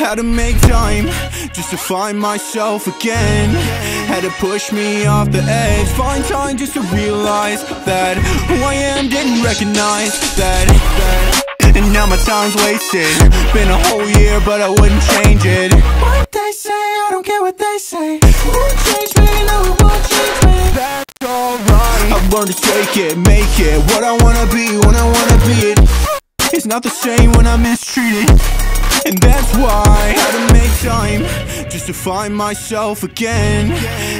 Had to make time just to find myself again. Had to push me off the edge Find time just to realize that Who I am didn't recognize that, that. And now my time's wasted. Been a whole year but I wouldn't change it. What they say, I don't care what they say. Won't change me, no it won't change me? That's alright. I've learned to take it, make it. What I wanna be, when I wanna be it. It's not the same when I'm mistreated and that's why I had to make time Just to find myself again.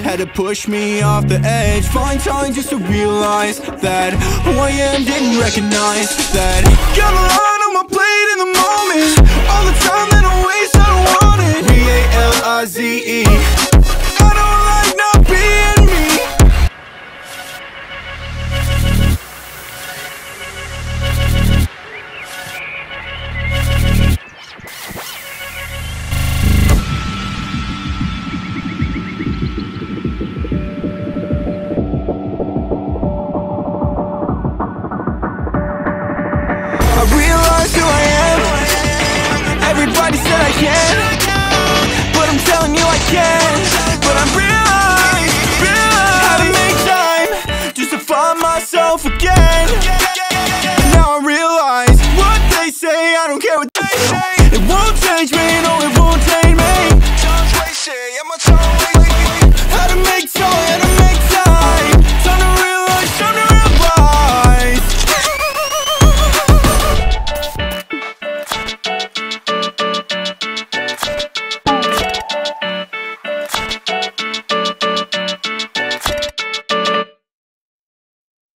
Had to push me off the edge Find time just to realize That who I am didn't recognize That. Got a lost who I am. Everybody said I can But I'm telling you I can But I'm realized, realized How to make time Just to find myself again. Now I realize What they say, I don't care what